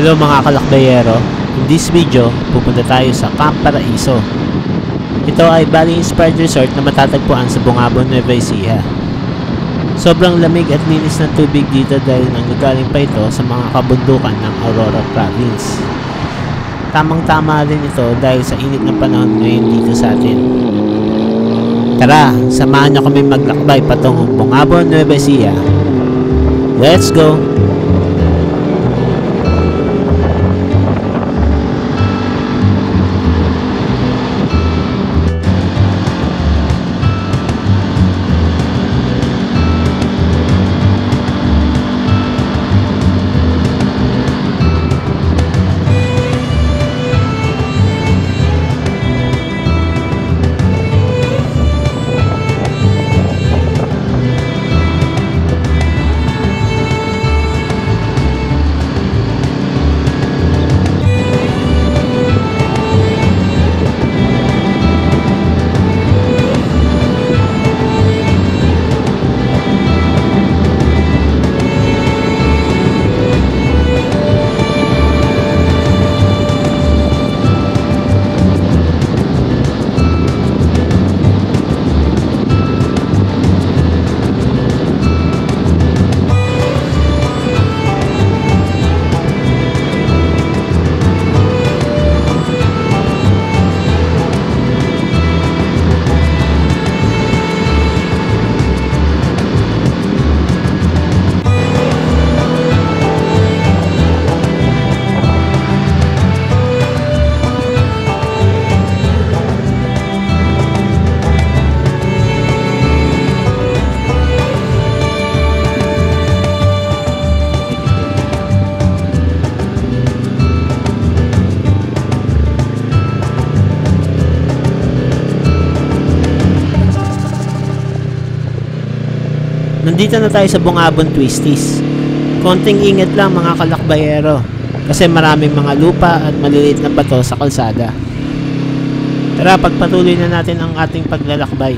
Hello mga kalakbayero, in this video, pupunta tayo sa Camp Paraiso. Ito ay Bali-inspired resort na matatagpuan sa Bungabon, Nueva Ecija. Sobrang lamig at linis ng tubig dito dahil nanggagaling pa ito sa mga kabundukan ng Aurora Province. Tamang-tama rin ito dahil sa init ng panahon ngayon dito sa atin. Tara, samahan niyo kami maglakbay patungong Bungabon, Nueva Ecija. Let's go! Nandito na tayo sa Bungabon Twisties. Konting ingat lang mga kalakbayero kasi maraming mga lupa at maliliit na bato sa kalsada. Tara, pagpatuloy na natin ang ating paglalakbay.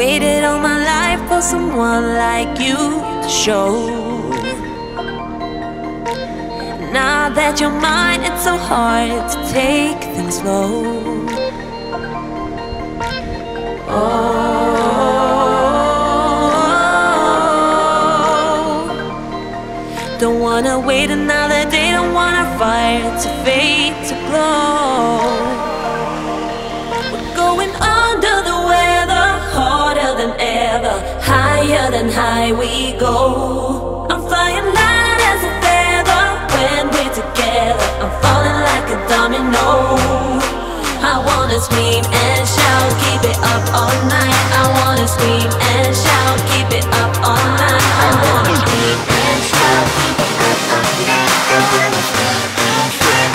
Waited all my life for someone like you to show. Now that you're mine, it's so hard to take things slow. Oh, don't wanna wait another day, don't wanna fight to fade to glow. Wanna scream and shout, keep it up all night. I wanna scream and shout, keep it up all night. I wanna scream and shout, keep it up all night. I wanna scream and shout.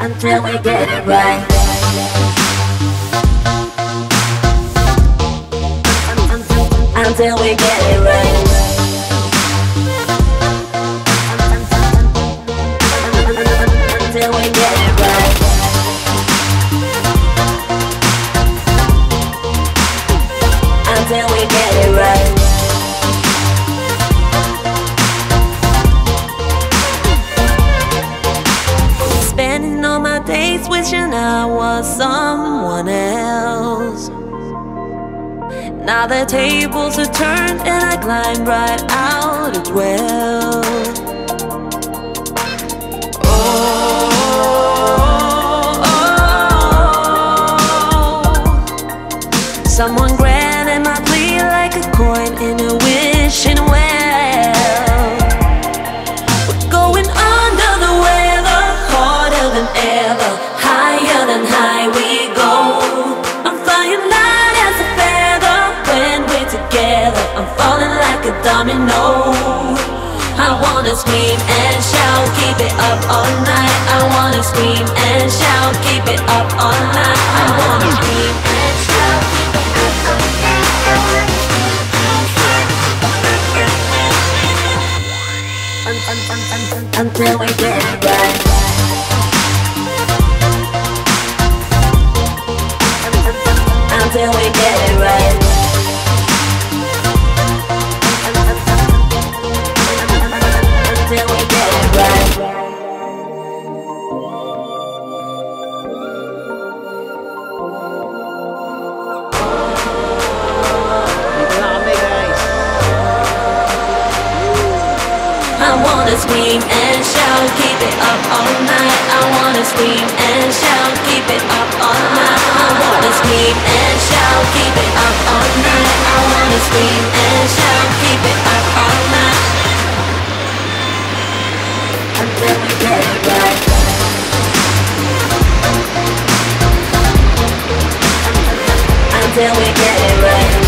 Until we get it right. Until we get it right. Until we get it right. Until we get it right. Spending all my days wishing I was someone else. Now the tables are turned and I climb right out as well. Oh, a domino. I wanna scream and shout, keep it up all night. I wanna scream and shout, keep it up all night. I wanna scream and shout, keep it up all night. Until we get it right. Until we get it right. Wanna scream and shout, keep it up all night. I wanna scream and shout, keep it up all night. I wanna scream and shout, keep it up all night. I wanna scream and shout, keep it up all night. Until we get it right. Until we get it right.